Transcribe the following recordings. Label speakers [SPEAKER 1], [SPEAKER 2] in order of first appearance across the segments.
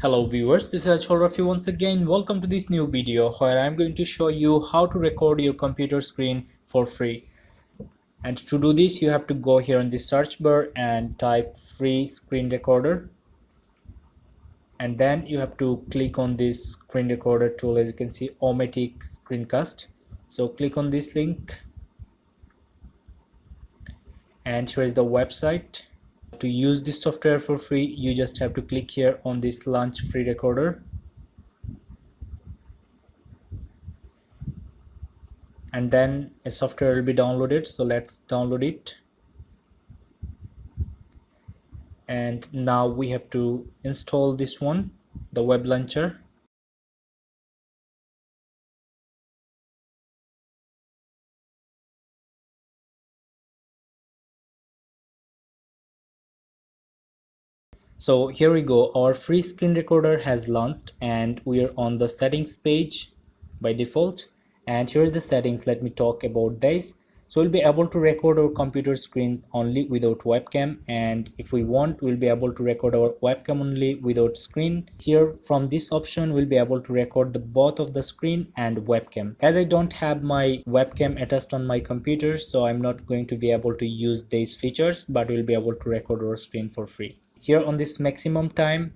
[SPEAKER 1] Hello viewers, this is Azharul Rafy once again. Welcome to this new video where I'm going to show you how to record your computer screen for free. And to do this, you have to go here in the search bar and type free screen recorder. And then you have to click on this screen recorder tool as you can see Omatic screencast. So click on this link and here is the website to use this software for free you just have to click here on this launch free recorder. And then a software will be downloaded so let's download it. And now we have to install this one the web launcher so here we go. Our free screen recorder has launched and we are on the settings page by default. And here are the settings. Let me talk about this. So we'll be able to record our computer screen only without webcam. And if we want we'll be able to record our webcam only without screen. Here from this option we'll be able to record the both of the screen and webcam. As i don't have my webcam attached on my computer so i'm not going to be able to use these features but we'll be able to record our screen for free here on this maximum time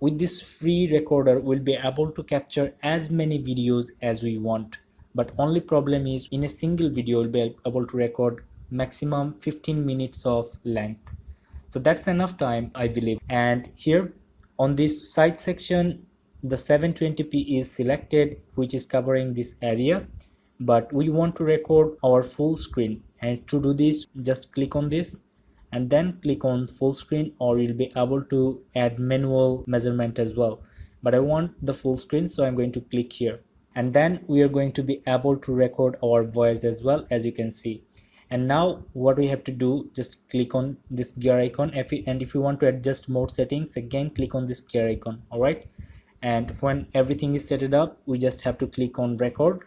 [SPEAKER 1] with this free recorder we'll be able to capture as many videos as we want. But only problem is in a single video we'll be able to record maximum 15 minutes of length. So that's enough time i believe. And here on this side section the 720p is selected which is covering this area. But we want to record our full screen. And to do this just click on this and then click on full screen or you'll be able to add manual measurement as well. But i want the full screen so i'm going to click here. And then we are going to be able to record our voice as well as you can see. And now what we have to do just click on this gear icon. If you, and if you want to adjust mode settings again click on this gear icon all right? And when everything is set up we just have to click on record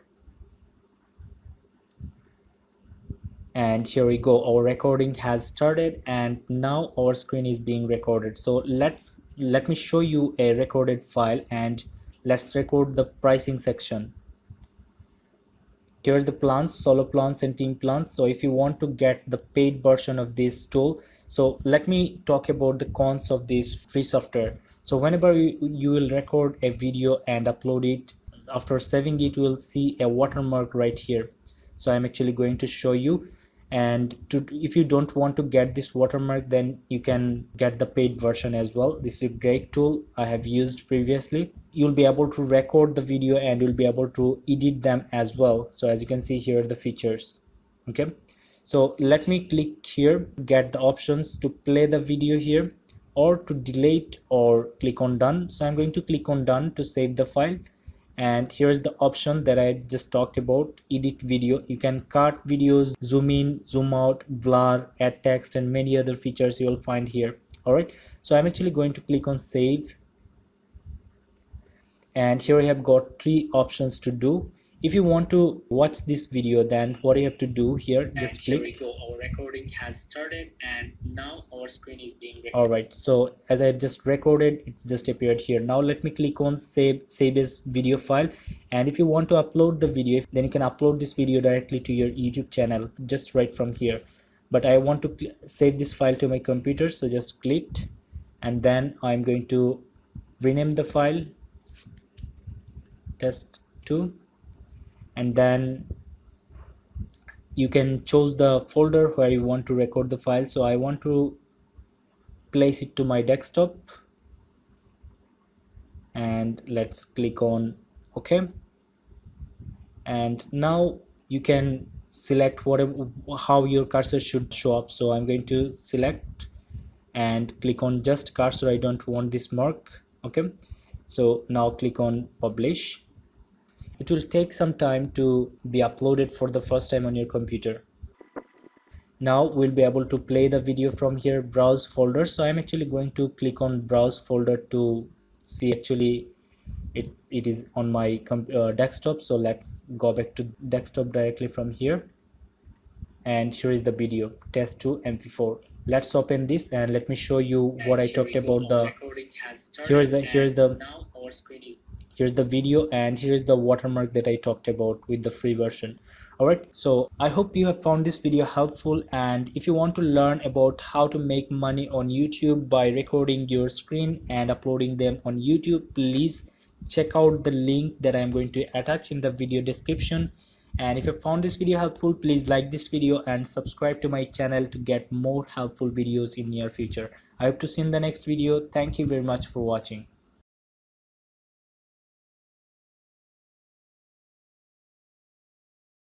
[SPEAKER 1] and here we go. Our recording has started and now our screen is being recorded. So let's let me show you a recorded file and let's record the pricing section. Here's the plans solo plans and team plans. So if you want to get the paid version of this tool so let me talk about the cons of this free software. So whenever you, you will record a video and upload it after saving it you will see a watermark right here. So i'm actually going to show you and to if you don't want to get this watermark then you can get the paid version as well. This is a great tool i have used previously. You'll be able to record the video and you'll be able to edit them as well. So as you can see here the features. Okay. So let me click here get the options to play the video here or to delete or click on done. So i'm going to click on done to save the file and here's the option that I just talked about edit video. You can cut videos zoom in zoom out blur add text and many other features you will find here. All right? So I'm actually going to click on save. And here I have got three options to do if you want to watch this video then what you have to do here just
[SPEAKER 2] and click. here we go our recording has started and now our screen is being recorded
[SPEAKER 1] all right so as i've just recorded it's just appeared here. Now let me click on save save as video file. And if you want to upload the video then you can upload this video directly to your youtube channel just right from here. But i want to save this file to my computer so just click and then i'm going to rename the file. Test2 and then you can choose the folder where you want to record the file. So I want to place it to my desktop. And let's click on OK. And now you can select whatever how your cursor should show up. So I'm going to select and click on just cursor. I don't want this mark. Okay so now click on publish it will take some time to be uploaded for the first time on your computer. Now we'll be able to play the video from here browse folder. So i'm actually going to click on browse folder to see actually it's it is on my uh, desktop. So let's go back to desktop directly from here. And here is the video test2 mp4 let's open this and let me show you what
[SPEAKER 2] And
[SPEAKER 1] i talked about the
[SPEAKER 2] recording has started
[SPEAKER 1] here's the here's the here's the video and here's the watermark that i talked about with the free version. All right so i hope you have found this video helpful and if you want to learn about how to make money on youtube by recording your screen and uploading them on youtube please check out the link that i'm going to attach in the video description. And if you found this video helpful please like this video and subscribe to my channel to get more helpful videos in near future. I hope to see you in the next video. Thank you very much for watching